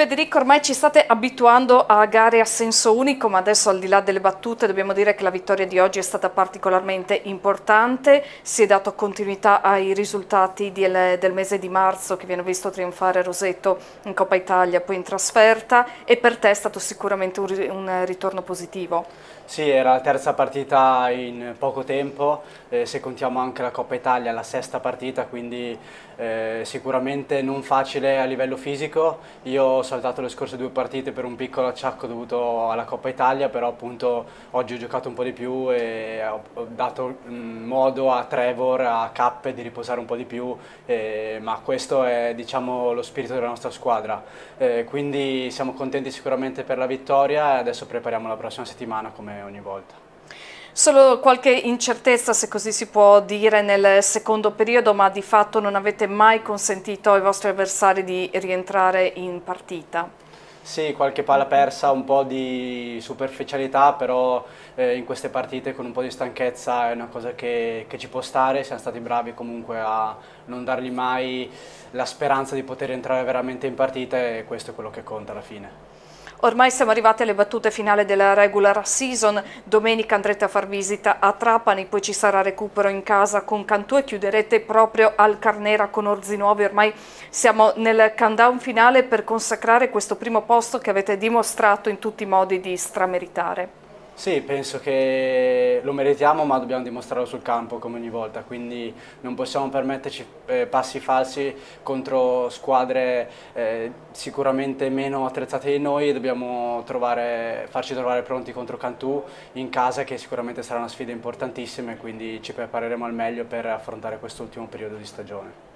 Federico, ormai ci state abituando a gare a senso unico, ma adesso al di là delle battute dobbiamo dire che la vittoria di oggi è stata particolarmente importante, si è dato continuità ai risultati del, del mese di marzo che viene visto trionfare Rosetto in Coppa Italia, poi in trasferta e per te è stato sicuramente un, un ritorno positivo. Sì, era la terza partita in poco tempo, eh, se contiamo anche la Coppa Italia, la sesta partita, quindi eh, sicuramente non facile a livello fisico. Io saltato le scorse due partite per un piccolo acciacco dovuto alla Coppa Italia, però appunto oggi ho giocato un po' di più e ho, dato modo a Trevor, a Cappe di riposare un po' di più, eh, ma questo è diciamo, lo spirito della nostra squadra. Eh, quindi siamo contenti sicuramente per la vittoria e adesso prepariamo la prossima settimana come ogni volta. Solo qualche incertezza, se così si può dire, nel secondo periodo, ma di fatto non avete mai consentito ai vostri avversari di rientrare in partita? Sì, qualche palla persa, un po' di superficialità, però eh, in queste partite con un po' di stanchezza è una cosa che, che, ci può stare, siamo stati bravi comunque a non dargli mai la speranza di poter entrare veramente in partita e questo è quello che conta alla fine. Ormai siamo arrivati alle battute finali della regular season, domenica andrete a far visita a Trapani, poi ci sarà recupero in casa con Cantù e chiuderete proprio al Carnera con Orzi Nuovi. Ormai siamo nel countdown finale per consacrare questo primo posto che avete dimostrato in tutti i modi di strameritare. Sì, penso che lo meritiamo ma dobbiamo dimostrarlo sul campo come ogni volta, quindi non possiamo permetterci eh, passi falsi contro squadre eh, sicuramente meno attrezzate di noi e dobbiamo trovare, farci trovare pronti contro Cantù in casa che sicuramente sarà una sfida importantissima e quindi ci prepareremo al meglio per affrontare quest'ultimo periodo di stagione.